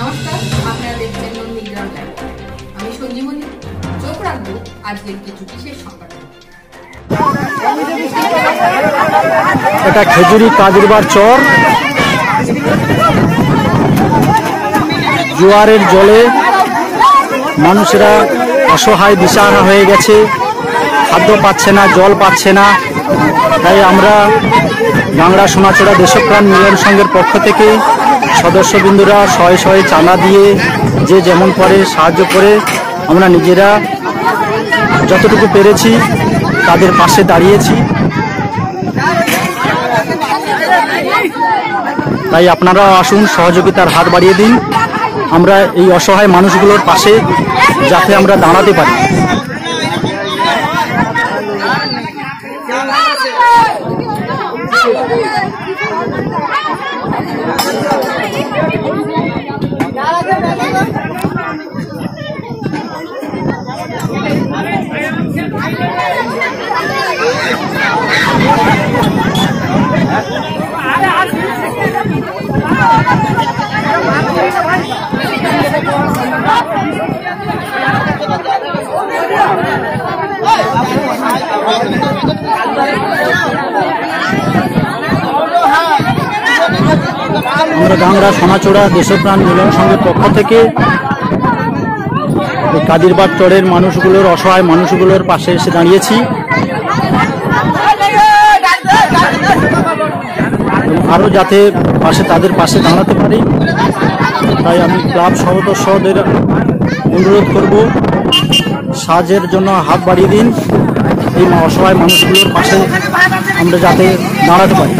নমস্কার, আপনারা দেখছেন আমি সঞ্জীবনী, চোখ রাখব আজকের কিছু বিশেষ এটা খেজুরি কাদিরবার চর। জোয়ারের জলে মানুষেরা অসহায় দিশাহারা হয়ে গেছে। খাদ্য পাচ্ছে না, জল পাচ্ছে না। তাই আমরা বাংলা সোনাচড়া দেশপ্রাণ মিলন সংঘের পক্ষ থেকে সদস্যবৃন্দরা শয়ে শয়ে চাঁদা দিয়ে যে যেমন করে, সাহায্য করে আমরা নিজেরা যতটুকু পেরেছি তাদের পাশে দাঁড়িয়েছি। তাই আপনারাও আসুন, সহযোগিতার হাত বাড়িয়ে দিন। আমরা এই অসহায় মানুষগুলোর পাশে যাতে আমরা দাঁড়াতে পারি। আমরা গাংরা সোনাচূড়া দেশপ্রাণ মিলন সংঘের পক্ষ থেকে এই কাদিরবাগ চরের মানুষগুলোর, অসহায় মানুষগুলোর পাশে এসে দাঁড়িয়েছি। আরও যাতে পাশে তাদের পাশে দাঁড়াতে পারি, তাই আমি ক্লাব সদস্যদের অনুরোধ করব সাহায্যের জন্য হাত বাড়িয়ে দিন, এই অসহায় মানুষগুলোর পাশে আমরা যাতে দাঁড়াতে পারি।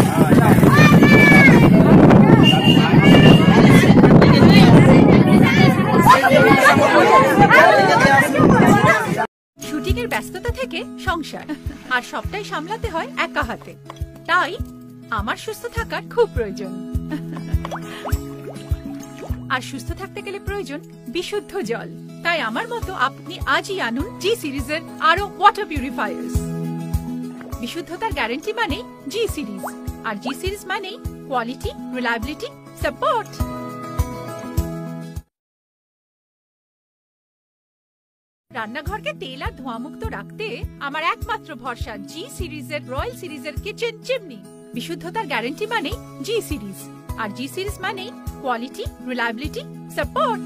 ব্যস্ততা থেকে সংসার। আর সবটাই সামলাতে হয় একা হাতে। তাই আমার সুস্থ থাকার খুব প্রয়োজন। আর সুস্থ থাকতে গেলে প্রয়োজন বিশুদ্ধ জল। তাই আমার মতো আপনি আজই আনুন জি সিরিজের আরও ওয়াটার পিউরিফায়ার্স বিশুদ্ধতার গ্যারান্টি মানে জি সিরিজ। আর জি সিরিজ মানেই কোয়ালিটি রিলায়েবিলিটি সাপোর্ট রান্নাঘরকে তেল আর ধোঁয়ামুক্ত রাখতে আমার একমাত্র ভরসা জি সিরিজের রয়্যাল সিরিজের কিচেন চিমনি। বিশুদ্ধতার গ্যারান্টি মানে জি সিরিজ। আর জি সিরিজ মানে কোয়ালিটি রিলায়েবিলিটি সাপোর্ট